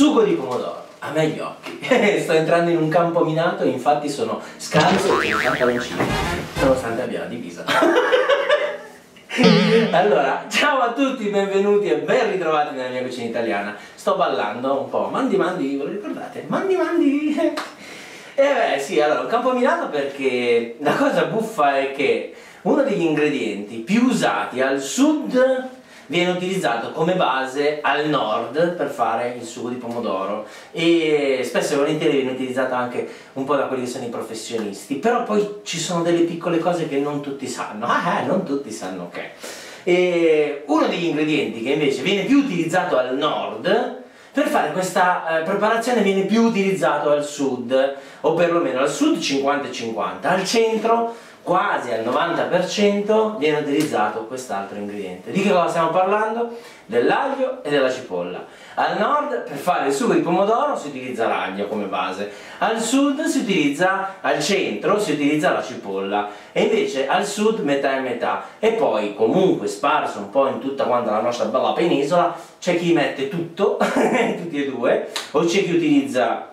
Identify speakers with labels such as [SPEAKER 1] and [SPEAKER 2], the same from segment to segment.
[SPEAKER 1] sugo di pomodoro. A me gli occhi. Sto entrando in un campo minato, infatti sono scalzo e pantaloncini, nonostante abbia la divisa. allora, ciao a tutti, benvenuti e ben ritrovati nella mia cucina italiana. Sto ballando un po', mandi mandi, ve lo ricordate? Mandi mandi! E eh beh sì, allora, un campo minato perché la cosa buffa è che uno degli ingredienti più usati al sud viene utilizzato come base al nord per fare il sugo di pomodoro e spesso e volentieri viene utilizzato anche un po' da quelli che sono i professionisti, però poi ci sono delle piccole cose che non tutti sanno, ah eh, non tutti sanno ok. E uno degli ingredienti che invece viene più utilizzato al nord per fare questa eh, preparazione viene più utilizzato al sud, o perlomeno al sud 50-50, al centro quasi al 90% viene utilizzato quest'altro ingrediente. Di che cosa stiamo parlando? Dell'aglio e della cipolla. Al nord per fare il sugo di pomodoro si utilizza l'aglio come base, al sud si utilizza, al centro si utilizza la cipolla e invece al sud metà e metà e poi comunque sparso un po' in tutta quanta la nostra bella penisola c'è chi mette tutto, tutti e due, o c'è chi utilizza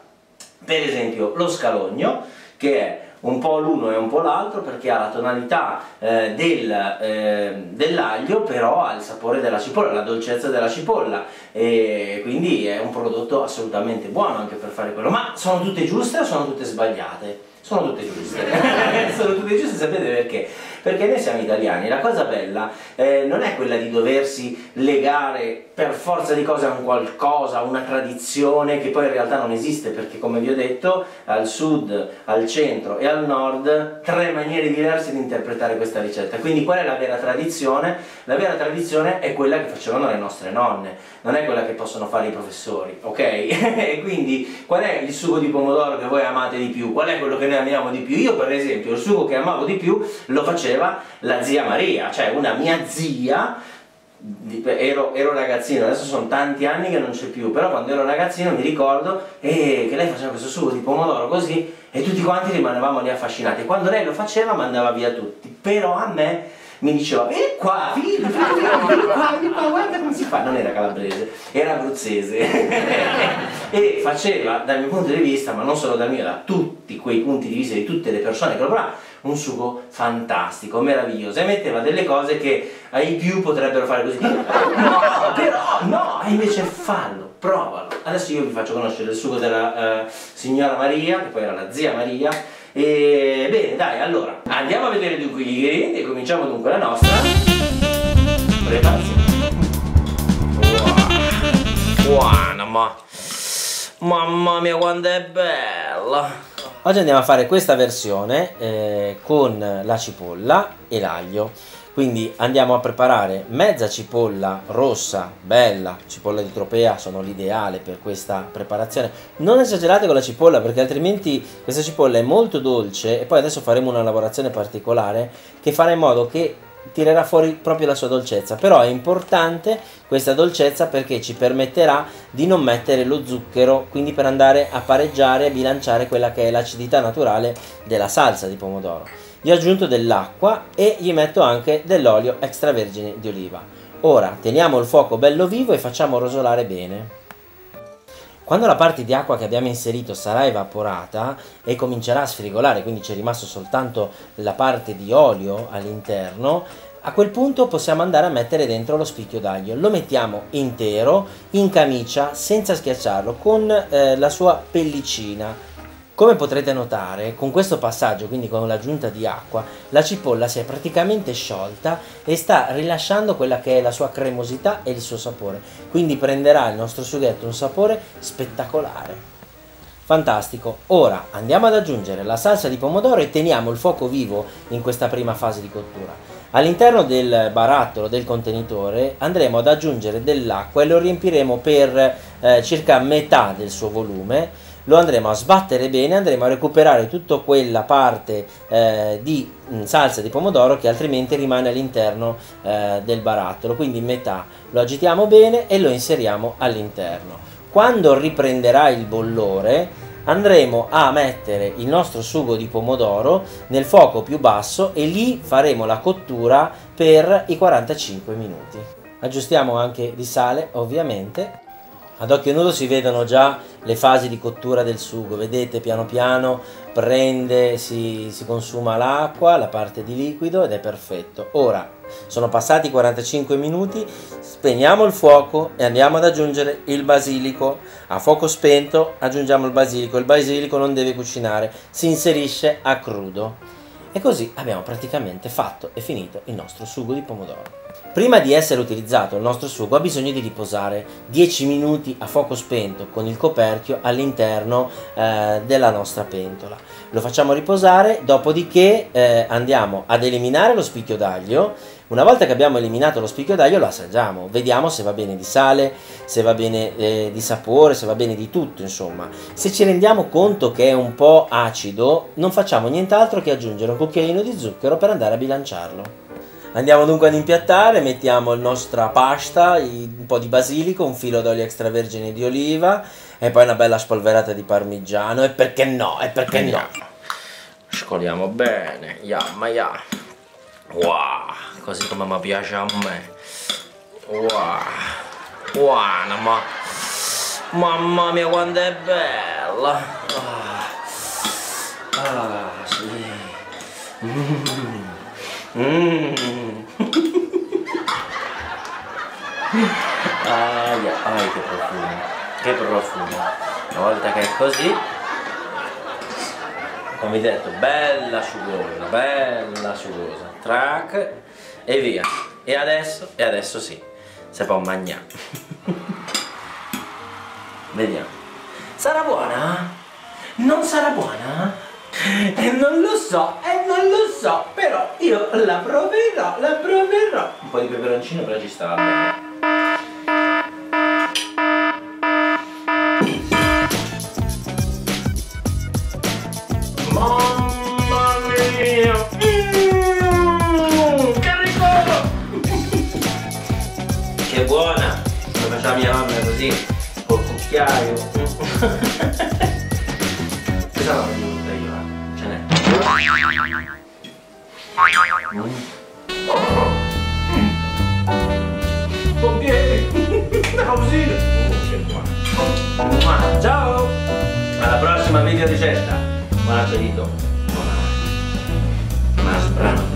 [SPEAKER 1] per esempio lo scalogno che è un po' l'uno e un po' l'altro perché ha la tonalità eh, del, eh, dell'aglio però ha il sapore della cipolla, la dolcezza della cipolla e quindi è un prodotto assolutamente buono anche per fare quello ma sono tutte giuste o sono tutte sbagliate? sono tutte giuste sono tutte giuste sapete perché? Perché noi siamo italiani, la cosa bella eh, non è quella di doversi legare per forza di cose a un qualcosa, a una tradizione che poi in realtà non esiste, perché come vi ho detto, al sud, al centro e al nord, tre maniere diverse di interpretare questa ricetta. Quindi qual è la vera tradizione? La vera tradizione è quella che facevano le nostre nonne, non è quella che possono fare i professori, ok? e quindi qual è il sugo di pomodoro che voi amate di più? Qual è quello che noi amiamo di più? Io per esempio il sugo che amavo di più lo facevo faceva la zia Maria, cioè una mia zia, ero, ero, ragazzino, adesso sono tanti anni che non c'è più, però quando ero ragazzino mi ricordo eh, che lei faceva questo sugo di pomodoro così e tutti quanti rimanevamo lì affascinati. Quando lei lo faceva mandava via tutti, però a me mi diceva vieni qua, figlio, figlio, vieni qua, vieni qua, guarda come si fa. Non era calabrese, era abruzzese. e faceva, dal mio punto di vista, ma non solo dal mio, da tutti quei punti di vista di tutte le persone che lo provavano, un sugo fantastico, meraviglioso. E metteva delle cose che ai più potrebbero fare così. No, però, no, e invece fallo, provalo. Adesso io vi faccio conoscere il sugo della uh, signora Maria, che poi era la zia Maria, e bene, dai, allora, andiamo a vedere dunque gli ingredienti e cominciamo dunque la nostra preparazione. Buona, ma... Mamma mia quanto è bella! Oggi andiamo a fare questa versione eh, con la cipolla e l'aglio quindi andiamo a preparare mezza cipolla rossa, bella, cipolla di tropea sono l'ideale per questa preparazione. Non esagerate con la cipolla perché altrimenti questa cipolla è molto dolce e poi adesso faremo una lavorazione particolare che farà in modo che tirerà fuori proprio la sua dolcezza però è importante questa dolcezza perché ci permetterà di non mettere lo zucchero quindi per andare a pareggiare e bilanciare quella che è l'acidità naturale della salsa di pomodoro gli ho aggiunto dell'acqua e gli metto anche dell'olio extravergine di oliva. Ora teniamo il fuoco bello vivo e facciamo rosolare bene. Quando la parte di acqua che abbiamo inserito sarà evaporata e comincerà a sfrigolare, quindi c'è rimasto soltanto la parte di olio all'interno, a quel punto possiamo andare a mettere dentro lo spicchio d'aglio. Lo mettiamo intero, in camicia, senza schiacciarlo, con eh, la sua pellicina come potrete notare, con questo passaggio, quindi con l'aggiunta di acqua, la cipolla si è praticamente sciolta e sta rilasciando quella che è la sua cremosità e il suo sapore. Quindi prenderà il nostro sughetto un sapore spettacolare. Fantastico. Ora andiamo ad aggiungere la salsa di pomodoro e teniamo il fuoco vivo in questa prima fase di cottura. All'interno del barattolo del contenitore andremo ad aggiungere dell'acqua e lo riempiremo per eh, circa metà del suo volume lo andremo a sbattere bene, andremo a recuperare tutta quella parte eh, di salsa di pomodoro che altrimenti rimane all'interno eh, del barattolo, quindi metà lo agitiamo bene e lo inseriamo all'interno. Quando riprenderà il bollore andremo a mettere il nostro sugo di pomodoro nel fuoco più basso e lì faremo la cottura per i 45 minuti. Aggiustiamo anche di sale ovviamente
[SPEAKER 2] Ad occhio nudo si vedono già le fasi di cottura del sugo, vedete piano piano prende, si, si consuma l'acqua, la parte di liquido ed è perfetto. Ora sono passati 45 minuti, spegniamo il fuoco e andiamo ad aggiungere il basilico. A fuoco spento aggiungiamo il basilico, il basilico non deve cucinare, si inserisce a crudo. E così abbiamo praticamente fatto e finito il nostro sugo di pomodoro. Prima di essere utilizzato il nostro sugo ha bisogno di riposare 10 minuti a fuoco spento con il coperchio all'interno eh, della nostra pentola. Lo facciamo riposare, dopodiché eh, andiamo ad eliminare lo spicchio d'aglio. Una volta che abbiamo eliminato lo spicchio d'aglio lo assaggiamo, vediamo se va bene di sale, se va bene eh, di sapore, se va bene di tutto, insomma. Se ci rendiamo conto che è un po' acido, non facciamo nient'altro che aggiungere un cucchiaino di zucchero per andare a bilanciarlo. Andiamo dunque ad impiattare, mettiamo la nostra pasta, un po' di basilico, un filo d'olio extravergine di oliva e poi una bella spolverata di parmigiano e perché no, e perché no. Scoliamo bene, yamma ya. Wow, così come mi piace a me. Wow, buona ma... Mamma mia quanto è bella. Ah, ah sì. Mm. Mm. Aia, ai che profumo, che profumo. Una volta che è così, come detto, bella sugosa, bella sugosa. Track e via. E adesso, e adesso sì, si può mangiare. Vediamo. Sarà buona? Non sarà buona? E non lo so, e non lo so, però io la proverò, la proverò. Un po' di peperoncino però ci stava mia mamma così, col cucchiaio. Questa non Ciao! Alla prossima video ricetta! Buon appetito! Buona! Ma sprano!